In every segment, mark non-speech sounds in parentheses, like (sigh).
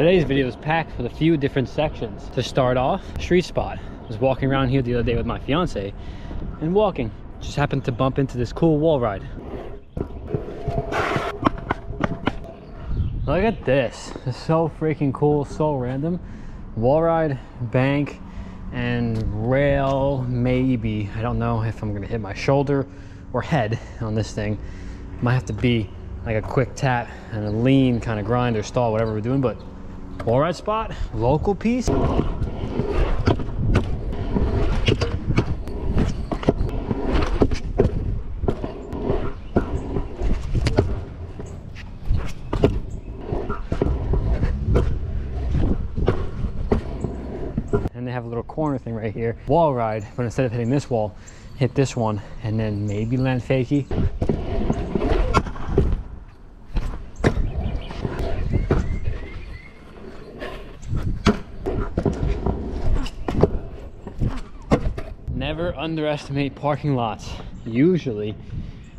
Today's video is packed with a few different sections. To start off, street spot. I was walking around here the other day with my fiance and walking. Just happened to bump into this cool wall ride. Look at this. It's so freaking cool, so random. Wall ride, bank, and rail, maybe. I don't know if I'm gonna hit my shoulder or head on this thing. Might have to be like a quick tap and a lean kind of grind or stall, whatever we're doing, but wall ride spot, local piece. and they have a little corner thing right here. Wall ride, but instead of hitting this wall, hit this one and then maybe land fakie. Never underestimate parking lots. Usually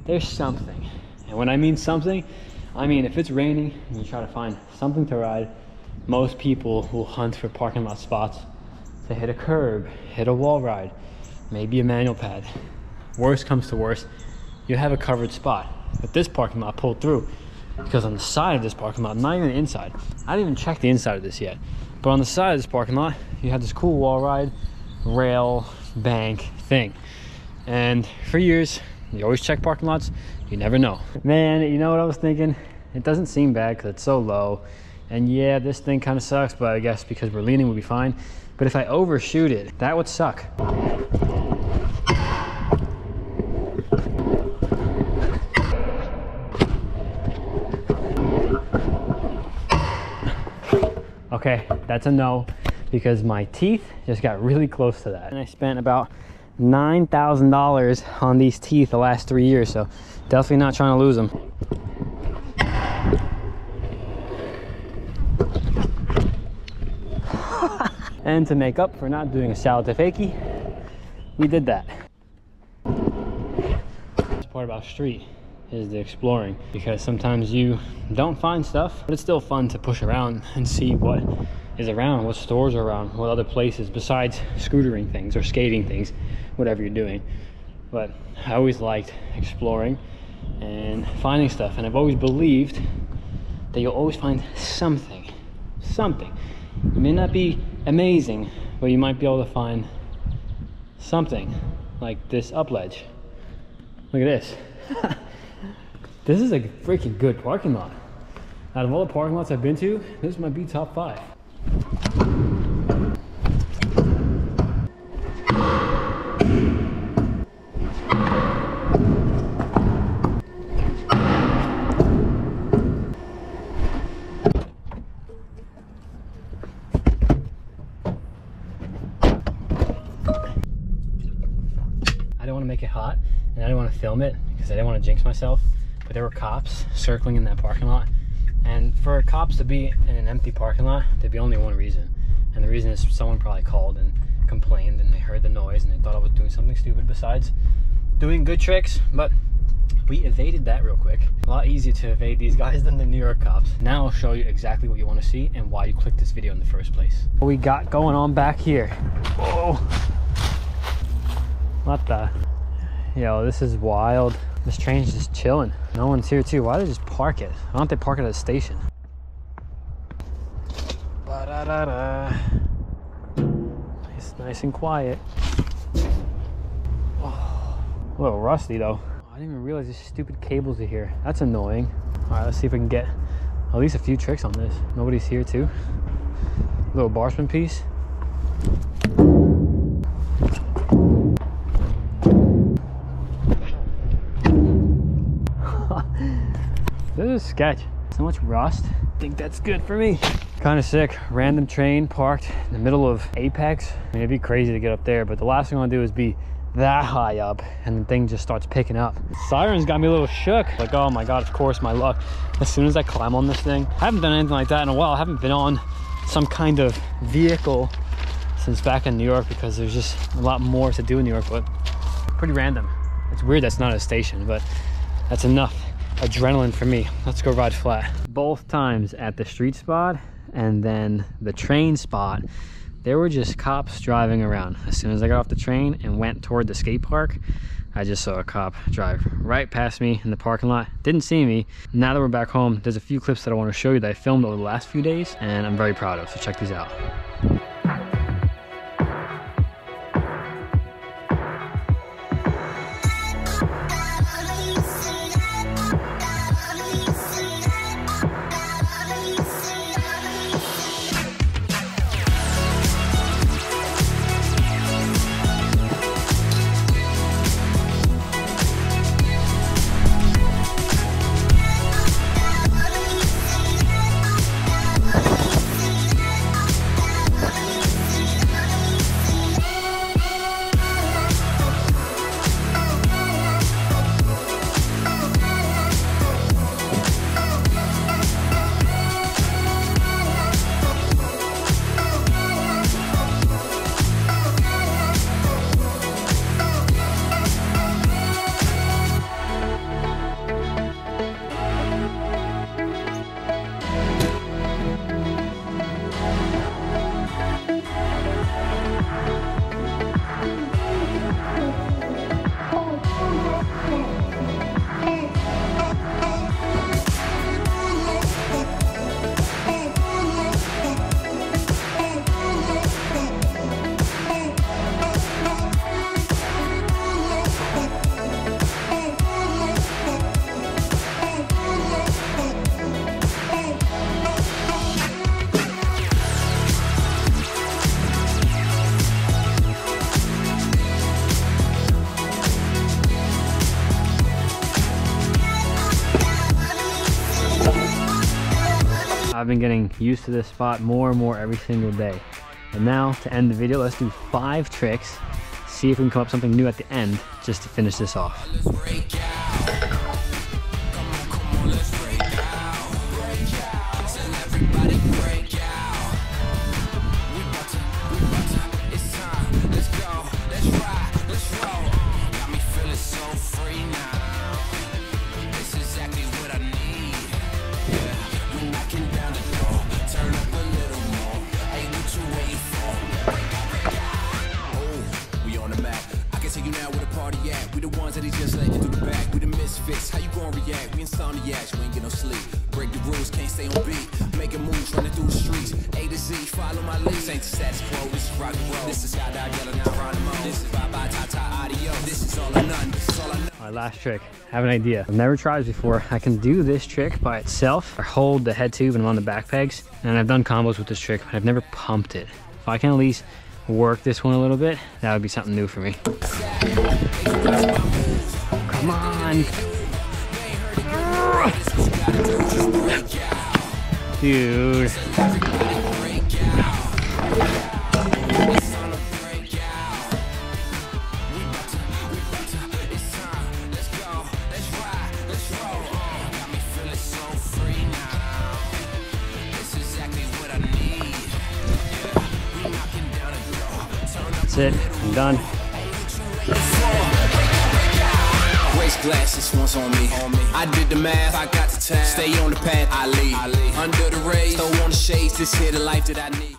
there's something. And when I mean something, I mean if it's raining and you try to find something to ride, most people will hunt for parking lot spots to hit a curb, hit a wall ride, maybe a manual pad. Worst comes to worst, you have a covered spot. But this parking lot pulled through because on the side of this parking lot, not even the inside, I didn't even check the inside of this yet, but on the side of this parking lot, you have this cool wall ride, rail, bank thing. And for years, you always check parking lots, you never know. Man, you know what I was thinking? It doesn't seem bad because it's so low. And yeah, this thing kind of sucks, but I guess because we're leaning, we'll be fine. But if I overshoot it, that would suck. Okay, that's a no because my teeth just got really close to that. And I spent about $9,000 on these teeth the last three years, so definitely not trying to lose them. (laughs) and to make up for not doing a salad fakie, we did that. This part about street is the exploring because sometimes you don't find stuff, but it's still fun to push around and see what is around, what stores are around, what other places besides scootering things or skating things, whatever you're doing. But I always liked exploring and finding stuff, and I've always believed that you'll always find something, something. It may not be amazing, but you might be able to find something like this up ledge. Look at this. (laughs) this is a freaking good parking lot. Out of all the parking lots I've been to, this might be top five. I didn't want to make it hot and I didn't want to film it because I didn't want to jinx myself. But there were cops circling in that parking lot. And for cops to be in an empty parking lot, there'd be only one reason. And the reason is someone probably called and complained and they heard the noise and they thought I was doing something stupid besides doing good tricks. But we evaded that real quick. A lot easier to evade these guys than the New York cops. Now I'll show you exactly what you want to see and why you clicked this video in the first place. What we got going on back here. Whoa. What the? Yo, this is wild. This train's just chilling. No one's here too. Why do they just park it? Why don't they park it at a station? Ba-da-da-da. Nice, nice and quiet. Oh, a little rusty though. I didn't even realize these stupid cables are here. That's annoying. All right, let's see if we can get at least a few tricks on this. Nobody's here too. Little barspin piece. This is sketch. So much rust. I think that's good for me. Kind of sick. Random train parked in the middle of Apex. I mean, it'd be crazy to get up there, but the last thing I want to do is be that high up and the thing just starts picking up. Sirens got me a little shook. Like, oh my God, of course, my luck. As soon as I climb on this thing, I haven't done anything like that in a while. I haven't been on some kind of vehicle since back in New York because there's just a lot more to do in New York, but pretty random. It's weird that's not a station, but that's enough adrenaline for me. Let's go ride flat. Both times at the street spot and then the train spot, there were just cops driving around. As soon as I got off the train and went toward the skate park, I just saw a cop drive right past me in the parking lot. Didn't see me. Now that we're back home, there's a few clips that I want to show you that I filmed over the last few days and I'm very proud of, so check these out. I've been getting used to this spot more and more every single day. And now to end the video, let's do five tricks, see if we can come up something new at the end just to finish this off. He just letting through the back. We the misfits. How you gonna react? We insomniacs. We ain't get no sleep. Break the rules, can't stay on beat. Making moves, running through the streets. A to Z, follow my lead. The status quo. This is rock and roll. This is I yellow now Geronimo. This is bye bye ta ta audio. This is all or none. This is all I know. My last trick. I have an idea. I've never tried this before. I can do this trick by itself. I hold the head tube and I'm on the back pegs. And I've done combos with this trick, but I've never pumped it. If I can at least work this one a little bit, that would be something new for me. Come on. Dude. That's it. I'm done. Glasses once on me. I did the math, I got the time. Stay on the path, I. Under the rays. This here the life that I need.